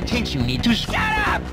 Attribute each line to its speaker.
Speaker 1: thinks you need to shut up!